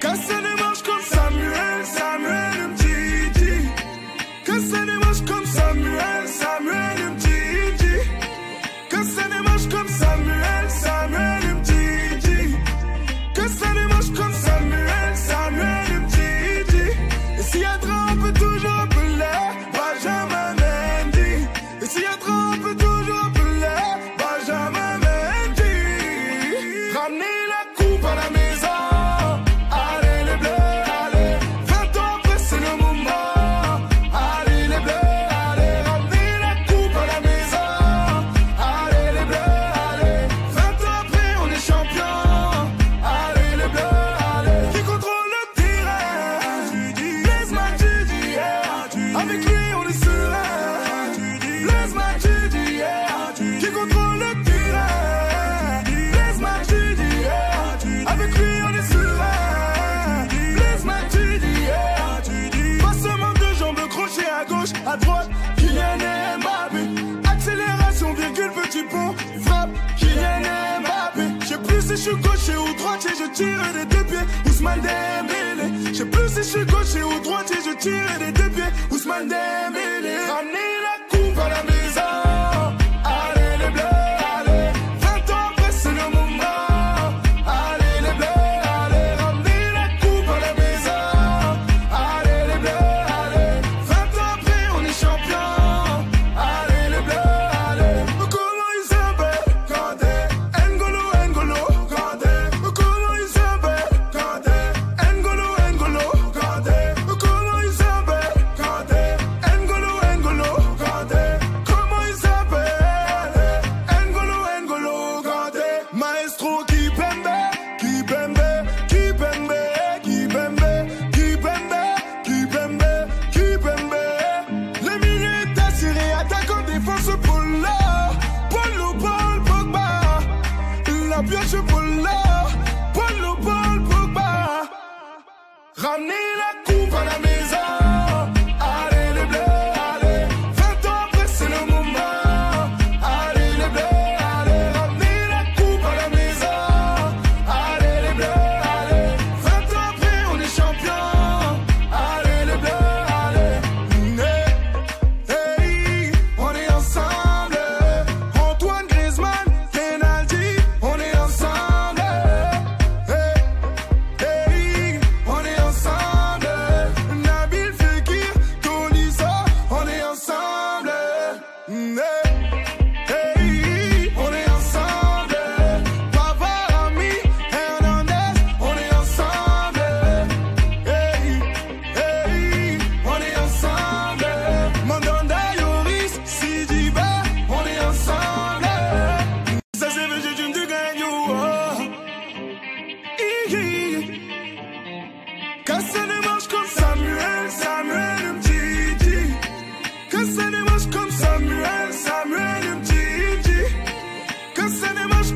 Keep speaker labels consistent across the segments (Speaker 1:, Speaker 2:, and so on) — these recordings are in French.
Speaker 1: Casser les marches comme Avec lui on est sur le terrain. Pas seulement deux jambes crochetées à gauche, à droite, Kylian Mabi. Accélération, virgule, petit pont. Frappe Kylian Mabi. J'ai plus si je suis gaucher ou droite, je tire des deux pieds. Ousmane Débélé. J'ai plus si je suis gaucher ou droite, je tire des deux pieds. Ousmane Débélé. la bière, je vole là. Paul, la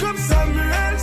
Speaker 1: aşkım sen mi el